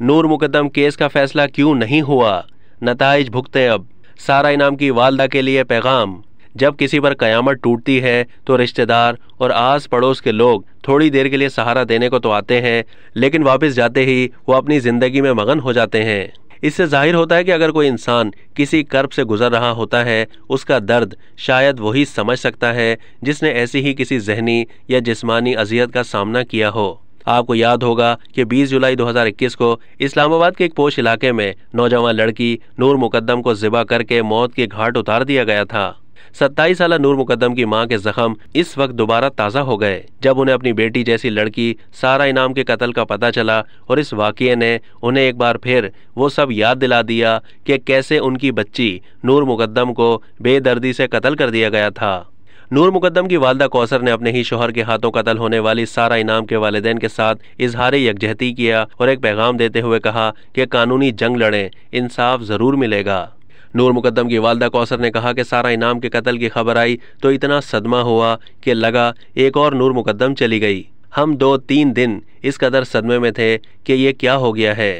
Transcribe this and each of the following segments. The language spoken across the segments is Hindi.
नूर मुकदम केस का फैसला क्यों नहीं हुआ? नतज भुगते अब। सारा इनाम की वालदा के लिए पैगाम। जब किसी पर कयामत टूटती है तो रिश्तेदार और आस पड़ोस के लोग थोड़ी देर के लिए सहारा देने को तो आते हैं, लेकिन वापस जाते ही वो अपनी ज़िंदगी में मगन हो जाते हैं। इससे ज़ाहिर होता है कि अगर कोई इंसान किसी कर्ब से गुजर रहा होता है, उसका दर्द शायद वही समझ सकता है जिसने ऐसी ही किसी जहनी या जिस्मानी अजियत का सामना किया हो। आपको याद होगा कि 20 जुलाई 2021 को इस्लामाबाद के एक पोश इलाके में नौजवान लड़की नूर मुकदम को जिबा करके मौत के घाट उतार दिया गया था। सत्ताईस साल नूर मुकदम की माँ के जख्म इस वक्त दोबारा ताज़ा हो गए, जब उन्हें अपनी बेटी जैसी लड़की सारा इनाम के कत्ल का पता चला और इस वाक़े ने उन्हें एक बार फिर वो सब याद दिला दिया कि कैसे उनकी बच्ची नूर मुकदम को बेदर्दी से कत्ल कर दिया गया था। नूर मुकदम की वालदा कौसर ने अपने ही शोहर के हाथों कत्ल होने वाली सारा इनाम के वालदेन के साथ इजहार यकजहती किया और एक पैगाम देते हुए कहा कि कानूनी जंग लड़ें, इंसाफ ज़रूर मिलेगा। नूर मुकदम की वालदा कौसर ने कहा कि सारा इनाम के कत्ल की खबर आई तो इतना सदमा हुआ कि लगा एक और नूर मुकदम चली गई। हम दो तीन दिन इस कदर सदमे में थे कि ये क्या हो गया है।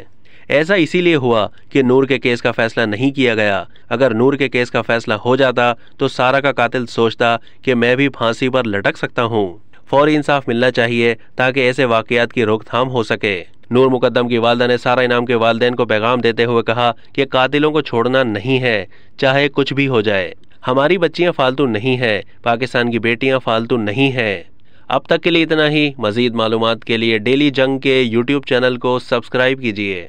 ऐसा इसीलिए हुआ कि नूर के केस का फैसला नहीं किया गया। अगर नूर के केस का फैसला हो जाता तो सारा का कातिल सोचता कि मैं भी फांसी पर लटक सकता हूँ। फौरी इंसाफ मिलना चाहिए ताकि ऐसे वाकयात की रोकथाम हो सके। नूर मुकदम की वालदा ने सारा इनाम के वालदेन को पैगाम देते हुए कहा कि कातिलों को छोड़ना नहीं है, चाहे कुछ भी हो जाए। हमारी बच्चियाँ फालतू नहीं है, पाकिस्तान की बेटियाँ फालतू नहीं है। अब तक के लिए इतना ही। मजीद मालूम के लिए डेली जंग के यूट्यूब चैनल को सब्सक्राइब कीजिए।